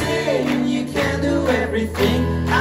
you can you can do everything.